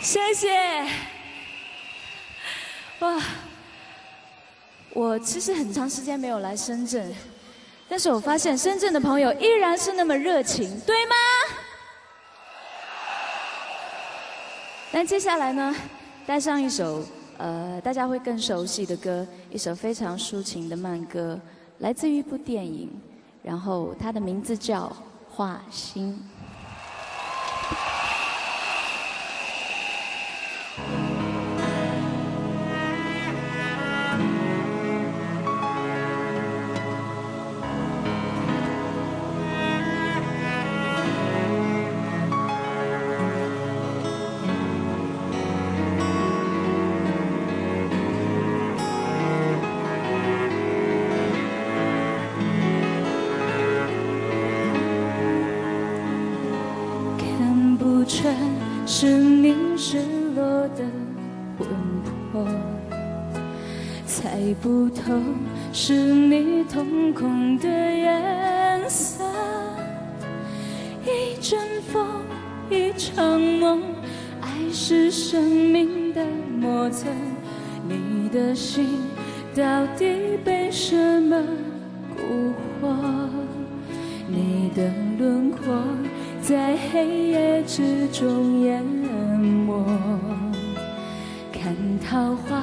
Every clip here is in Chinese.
谢谢。哇，我其实很长时间没有来深圳，但是我发现深圳的朋友依然是那么热情，对吗？那接下来呢，带上一首呃大家会更熟悉的歌，一首非常抒情的慢歌，来自于一部电影，然后它的名字叫《画心》。穿是你失落的魂魄，猜不透是你瞳孔的颜色。一阵风，一场梦，爱是生命的磨蹭。你的心到底被什么蛊惑？你的轮廓在黑夜之中淹没，看桃花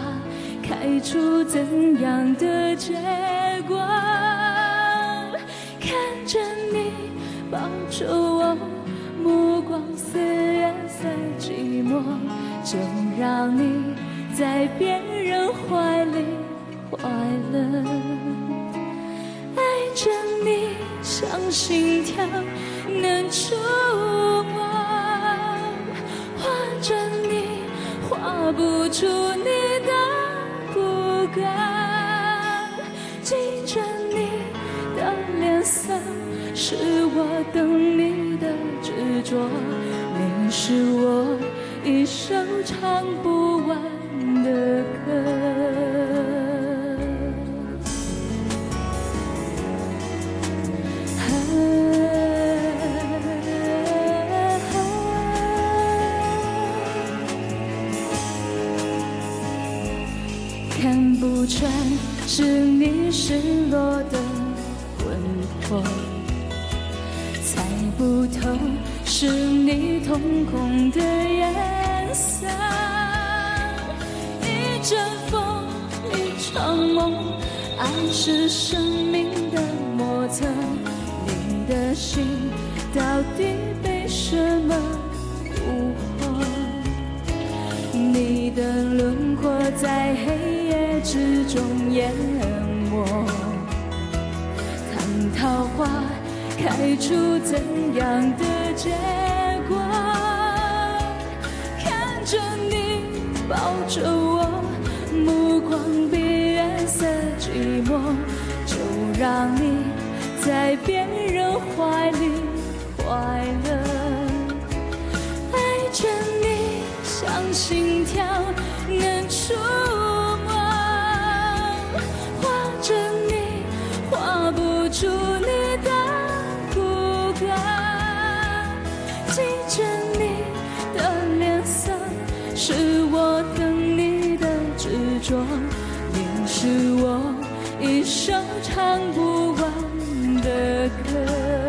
开出怎样的结果？看着你抱着我，目光似月色寂寞，就让你在别人怀里快乐。爱着你，像心跳能触摸；画着你，画不出你的骨感。记着你的脸色，是我等你的执着。你是我一首唱不完的歌。看不穿是你失落的魂魄，猜不透是你瞳孔的颜色。一阵风，一场梦，爱是生命的莫测。你的心到底被什么蛊惑？你的轮廓在黑夜之中淹没，看桃花开出怎样的结果？看着你抱着我，目光比月色寂寞，就让你在别人怀里快乐。爱着你，像心跳能触你是我一首唱不完的歌。